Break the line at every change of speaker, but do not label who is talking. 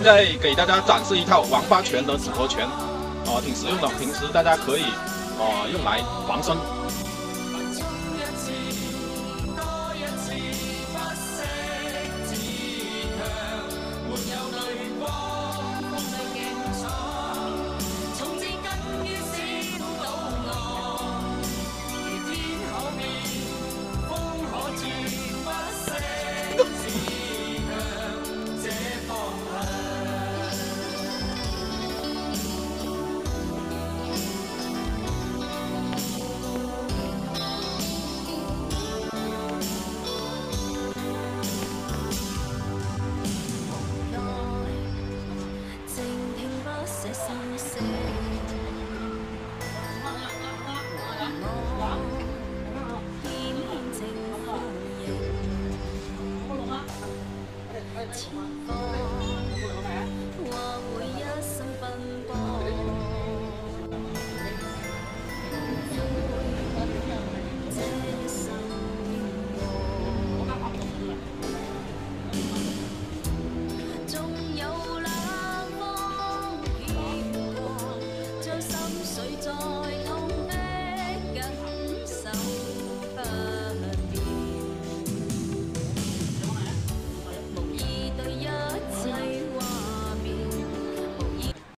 现在给大家展示一套王八拳的组合拳，啊、挺实用的，平时大家可以啊、用来防身。